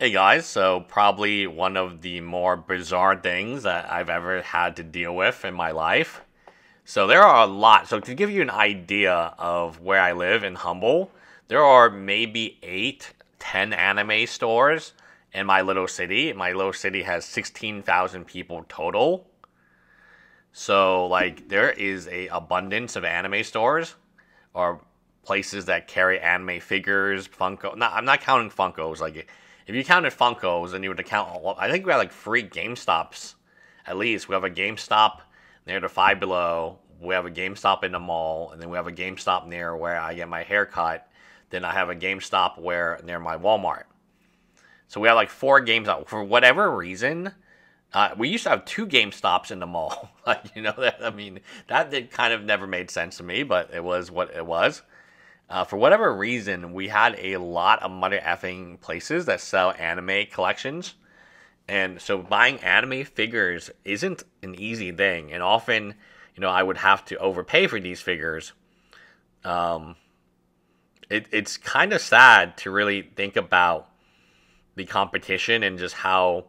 Hey guys, so probably one of the more bizarre things that I've ever had to deal with in my life. So there are a lot. So to give you an idea of where I live in Humble, there are maybe eight, ten anime stores in my little city. My little city has 16,000 people total. So like there is a abundance of anime stores or places that carry anime figures, Funko. Not, I'm not counting Funkos. Like if you counted Funkos, then you would count. I think we have like three GameStops. At least we have a GameStop near the Five Below. We have a GameStop in the mall, and then we have a GameStop near where I get my hair cut. Then I have a GameStop where near my Walmart. So we have like four GameStops. For whatever reason, uh, we used to have two Game Stops in the mall. like, you know, that, I mean, that did kind of never made sense to me, but it was what it was. Uh, for whatever reason, we had a lot of mother effing places that sell anime collections. And so buying anime figures isn't an easy thing. And often, you know, I would have to overpay for these figures. Um, it, it's kind of sad to really think about the competition and just how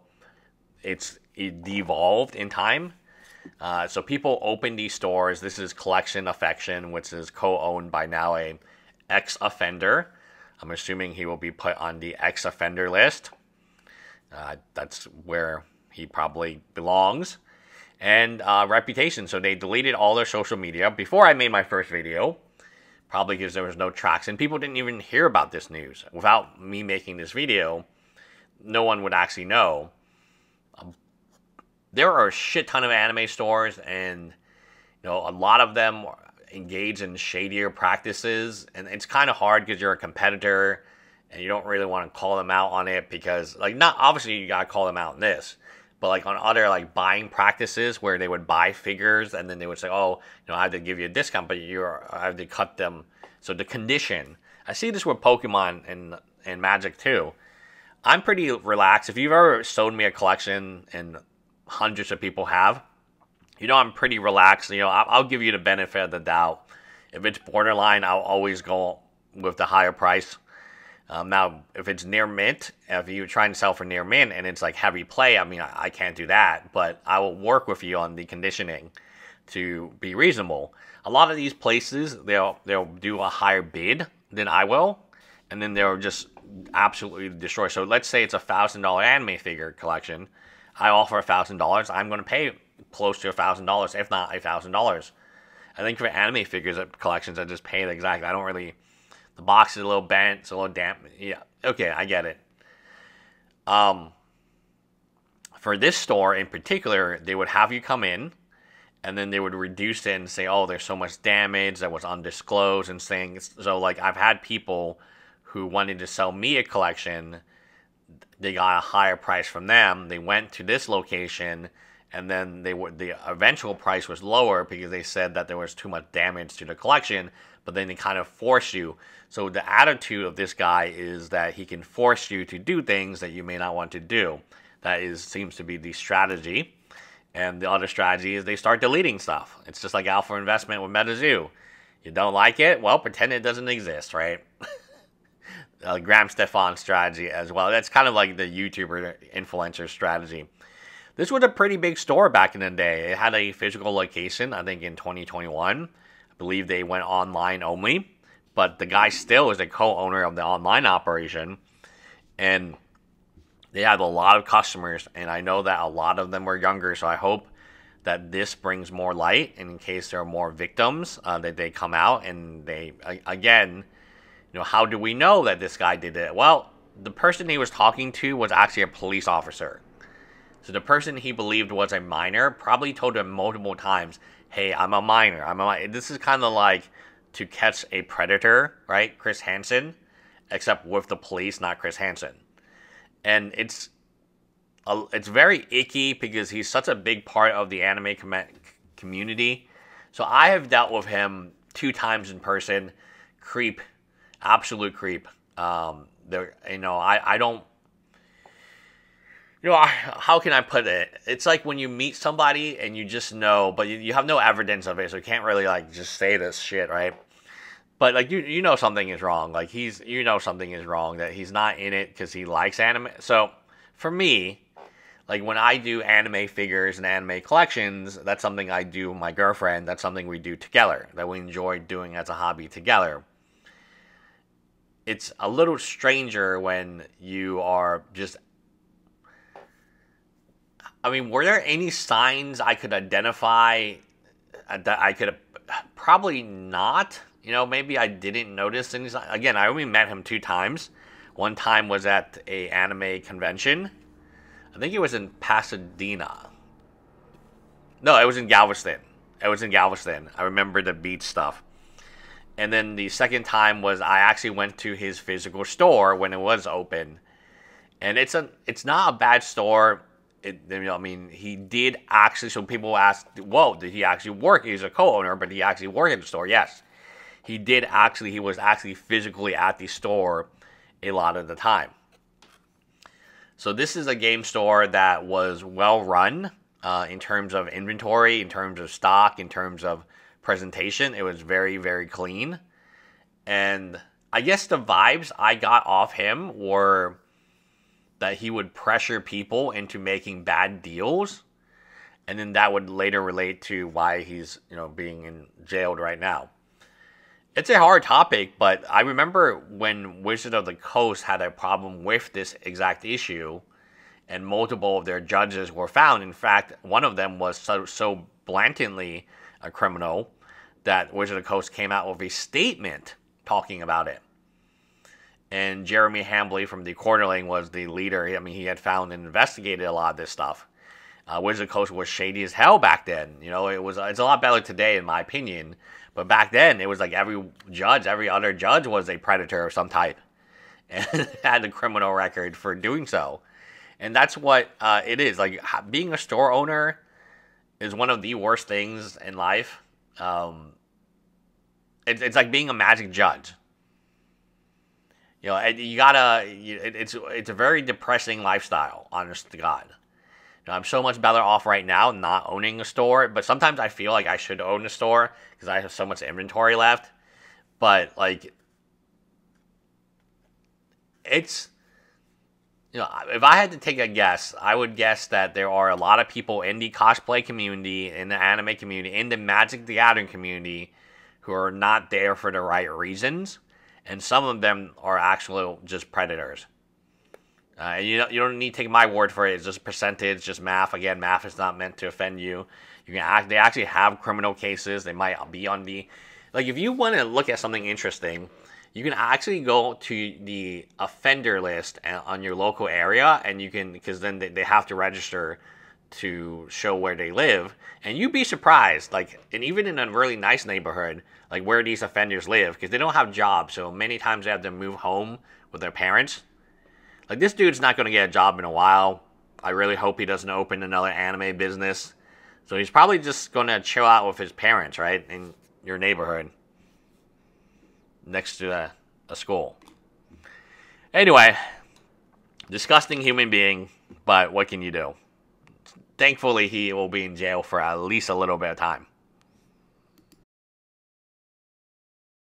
it's devolved in time. Uh, so people open these stores. This is Collection Affection, which is co-owned by now a ex-offender. I'm assuming he will be put on the ex-offender list. Uh, that's where he probably belongs. And uh, reputation. So they deleted all their social media before I made my first video. Probably because there was no traction. And people didn't even hear about this news. Without me making this video, no one would actually know. Um, there are a shit ton of anime stores, and you know a lot of them engage in shadier practices, and it's kind of hard because you're a competitor, and you don't really want to call them out on it because, like, not obviously you gotta call them out in this, but like on other like buying practices where they would buy figures and then they would say, oh, you know, I have to give you a discount, but you're I have to cut them. So the condition. I see this with Pokemon and and Magic too I'm pretty relaxed. If you've ever sold me a collection, and hundreds of people have, you know I'm pretty relaxed. You know I'll, give you the benefit of the doubt. If it's borderline, I'll always go with the higher price. Um, now, if it's near mint, if you're trying to sell for near mint and it's like heavy play, I mean, I, I, can't do that. But I will work with you on the conditioning to be reasonable. A lot of these places, they'll they'll do a higher bid than I will, and then they'll just absolutely destroy. So let's say it's a thousand dollar anime figure collection. I offer a thousand dollars. I'm going to pay close to a thousand dollars, if not a thousand dollars. I think for anime figures collections, I just pay the exact. I don't really. The box is a little bent, it's a little damp. Yeah, okay, I get it. Um, for this store in particular, they would have you come in, and then they would reduce it and say, "Oh, there's so much damage that was undisclosed," and saying so. Like I've had people who wanted to sell me a collection, they got a higher price from them. They went to this location, and then they were the eventual price was lower because they said that there was too much damage to the collection. But then they kind of force you. So the attitude of this guy is that he can force you to do things that you may not want to do. That is seems to be the strategy. And the other strategy is they start deleting stuff. It's just like alpha investment with MetaZoo. You don't like it? Well, pretend it doesn't exist, right? uh, Graham Stephan strategy as well. That's kind of like the YouTuber influencer strategy. This was a pretty big store back in the day. It had a physical location, I think in 2021. I believe they went online only, but the guy still is a co owner of the online operation. And they had a lot of customers, and I know that a lot of them were younger, so I hope that this brings more light. And in case there are more victims, uh, that they come out and they, again, you know, how do we know that this guy did it? Well, the person he was talking to was actually a police officer. So the person he believed was a minor probably told him multiple times, "Hey, I'm a minor. I'm a." This is kind of like to catch a predator, right? Chris Hansen, except with the police, not Chris Hansen. And it's it's very icky because he's such a big part of the anime com- community. So I have dealt with him two times in person. Creep absolute creep. Um, there, you know, I, I don't, you know, how can I put it? It's like when you meet somebody and you just know, but you, have no evidence of it, so you can't really like just say this shit, right? but like you you know something is wrong. Like he's you know something is wrong that he's not in it because he likes anime. So for me, like when I do anime figures and anime collections, that's something I do with my girlfriend. That's something we do together. That we enjoy doing as a hobby together. It's a little stranger when you are just I mean, were there any signs I could identify uh, that I could probably not? You know, maybe I didn't notice any. Again, I only met him two times. One time was at a anime convention. I think it was in Pasadena. No, it was in Galveston. It was in Galveston. I remember the beach stuff. And then the second time was I actually went to his physical store when it was open. And it's a it's not a bad store it, I mean, he did actually. So people asked, "Whoa, did he actually work?" He's a co-owner, but he actually worked at the store. Yes, he did actually. He was actually physically at the store a lot of the time. So this is a game store that was well run uh, in terms of inventory, in terms of stock, in terms of presentation. It was very, very clean, and I guess the vibes I got off him were that he would pressure people into making bad deals. And then that would later relate to why he's you know being in jailed right now. It's a hard topic but i remember when wizard of the coast had a problem with this exact issue and multiple of their judges were found. In fact one of them was so, so blatantly a criminal that wizard of the coast came out with a statement talking about it and Jeremy Hambly from the Quartering was the leader. I mean, he had found and investigated a lot of this stuff. Uh, Wizard Coast was shady as hell back then. You know, it was it's a lot better today, in my opinion. But back then, it was like every judge, every other judge was a predator of some type, and had a criminal record for doing so. And that's what uh, it is. Like being a store owner is one of the worst things in life. Um, it's like being a magic judge you know, you gotta. It's it's a very depressing lifestyle, honest to God. You know, I'm so much better off right now not owning a store, but sometimes I feel like I should own a store because I have so much inventory left. But like, it's you know, if I had to take a guess, I would guess that there are a lot of people in the cosplay community, in the anime community, in the Magic the Gathering community, who are not there for the right reasons and some of them are actually just predators. Uh, you don't, you don't need to take my word for it. It's just percentage, just math. Again, math is not meant to offend you. You can act, they actually have criminal cases. They might be on the like if you want to look at something interesting, you can actually go to the offender list on your local area, and you can because then they, they have to register to show where they live, and you'd be surprised. Like, and even in a really nice neighborhood, like where these offenders live, because they don't have jobs, so many times they have to move home with their parents. Like, this dude's not going to get a job in a while. I really hope he doesn't open another anime business. So he's probably just going to chill out with his parents, right, in your neighborhood, next to a, a school. Anyway, disgusting human being, but what can you do? Thankfully he will be in jail for at least a little bit of time.